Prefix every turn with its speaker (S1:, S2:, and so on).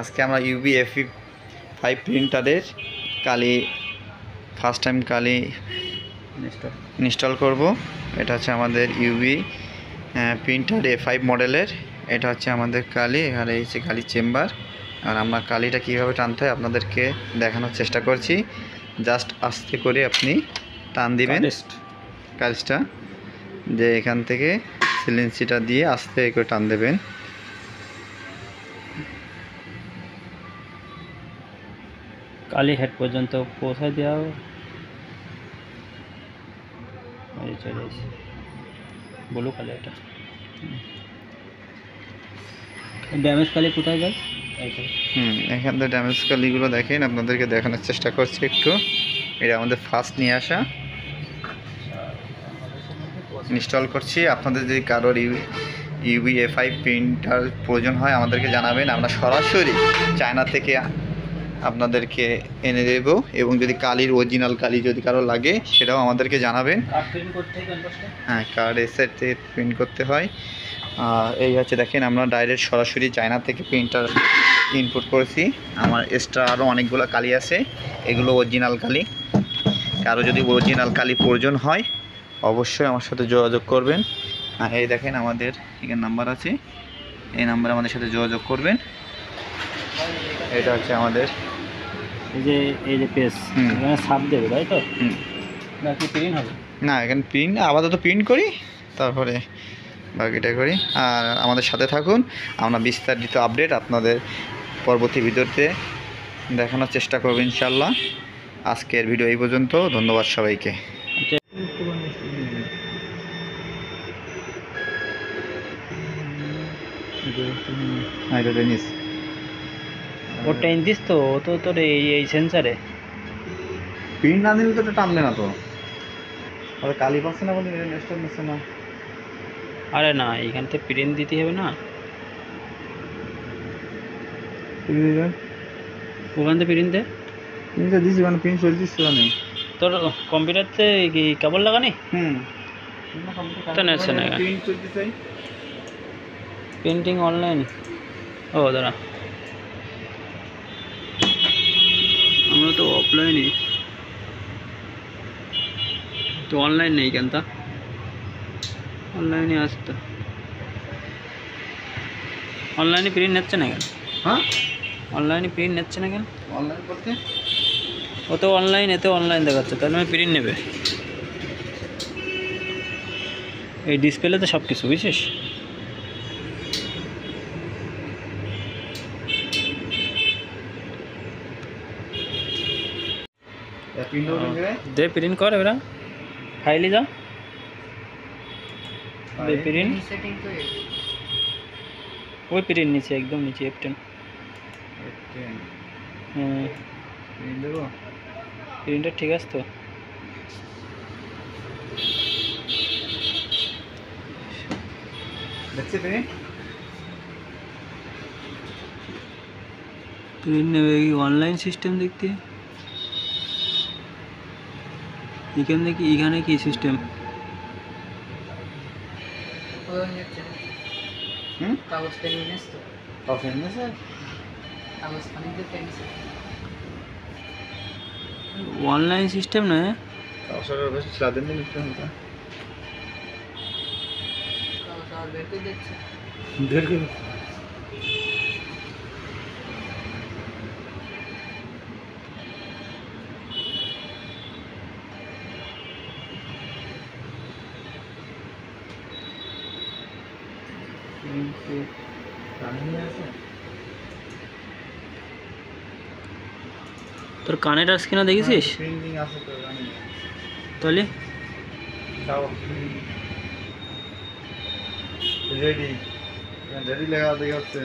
S1: আজকে আমরা ইউবি এফি ফাইভ প্রিন্টারের কালি ফার্স্ট টাইম কালি ইনস্টল করব। এটা হচ্ছে আমাদের ইউবি প্রিন্টার এ ফাইভ মডেলের এটা হচ্ছে আমাদের কালি আর এই হচ্ছে কালি চেম্বার আর আমরা কালিটা কীভাবে টানতে হয় আপনাদেরকে দেখানোর চেষ্টা করছি। জাস্ট আস্তে করে আপনি টান দিবেন। কাজটা যে এখান থেকে সিলেন্সিটা দিয়ে আস্তে করে টান দেবেন।
S2: কালি হেড পর্যন্ত পৌঁছে দেওয়া চলে এসেছে। ব্লু কালি এটা। ড্যামেজ কালি কোথায় যে।
S1: হুম, এখান থেকে ড্যামেজ কালিগুলো দেখেন, আপনাদেরকে দেখানোর চেষ্টা করছি একটু। এটা আমাদের ফার্স্ট নিয়ে আসা। ইনস্টল করছি। আপনাদের যদি কারোর ইউ ইউবি এফআই প্রিন্টার প্রয়োজন হয়, আমাদেরকে জানাবেন। আমরা সরাসরি চায়না থেকে আপনাদেরকে এনে দেব এবং যদি কালির অরিজিনাল কালি যদি কারও লাগে সেটাও আমাদেরকে জানাবেন।
S2: হয়
S1: হ্যাঁ কার্ড এসে প্রিন্ট করতে হয়। আর এই হচ্ছে দেখেন আমরা ডাইরেক্ট সরাসরি চায়না থেকে প্রিন্টার ইনপুট করেছি। আমার এক্সট্রা আরও অনেকগুলো কালি আছে। এগুলো অরিজিনাল কালি। কারও যদি অরিজিনাল কালি প্রয়োজন হয় অবশ্যই আমার সাথে যোগাযোগ করবেন। আর এই দেখেন আমাদের এখানে নাম্বার আছে। এই নাম্বারে আমাদের সাথে যোগাযোগ করবেন। এটা হচ্ছে আমাদের।
S2: এই যে এই যে পেস
S1: হুম।
S2: এখানে সাপ দেবে তাই তো? নাকি প্রিন্ট হবে?
S1: না এখানে প্রিন্ট আপাতত প্রিন্ট করি তারপরে বাকিটা করি। আর আমাদের সাথে থাকুন আমরা বিস্তারিত আপডেট আপনাদের পরবর্তী ভিডিওতে দেখানোর চেষ্টা করব ইনশাল্লাহ আজকের ভিডিও এই পর্যন্ত ধন্যবাদ সবাইকে।
S2: আচ্ছা।
S1: টেনিস
S2: ও টেন দিস তো তো তোর এই এই সেন্সারে
S1: প্রিন্ট না দিলে তো এটা টানলে না তো। আর কালি পাচ্ছে না বলে নেক্সট নিচ্ছে না।
S2: আরে না এইখান থেকে প্রিন্ট দিতে হবে না। ওখান থেকে প্রিন্ট দে।
S1: প্রিন্টটা দিছি মানে প্রিন্ট চলে দিচ্ছে না
S2: তোর কম্পিউটারতে কি কেবল লাগানি?
S1: হুম।
S2: তো নেচ্ছে না।
S1: প্রিন্ট চলতেছে
S2: পেন্টিং অনলাইন ও দাঁড়া। আমরা তো অফলাইনে তো অনলাইন নেই কেন তা? অনলাইনে আসতো অনলাইনে প্রিন্ট নিচ্ছে না কেন?
S1: হ্যাঁ?
S2: অনলাইনে প্রিন্ট নিচ্ছে না কেন?
S1: অনলাইন করতে?
S2: ও তো অনলাইন এতে অনলাইন দেখাচ্ছে তাহলে আমি প্রিন্ট নেবে। এই ডিসপ্লেতে সব কিছু বুঝছিস?
S1: প্রিন্ট হবে
S2: দে প্রিন্ট কর এবার ফাইলে যা দে প্রিন্ট ওই প্রিন্ট নিচে একদম নিচে এফ টেন
S1: প্রিন্ট দেবো
S2: প্রিন্টার ঠিক আছে তো
S1: দেখছি প্রিন্ট
S2: প্রিন্ট নেবে কি অনলাইন সিস্টেম এখান থেকে এখানে কি সিস্টেম
S1: হুম?
S3: কাগজ পেন নিস তো।
S1: কফি এনেছে
S3: কাগজ পানি দিয়ে পেন
S2: অনলাইন সিস্টেম না
S1: কাউসারের বেশি স্বাদের দিন একটু হালকা
S3: কাগজ আর বের করে দিচ্ছে
S1: বের করে
S2: তোর কানের টাচ কিনা দেখেছিস
S1: প্রিন্টিং আছে তো জানি
S2: তাহলে
S1: দাও রেডি রেডি লেখা দেখা যাচ্ছে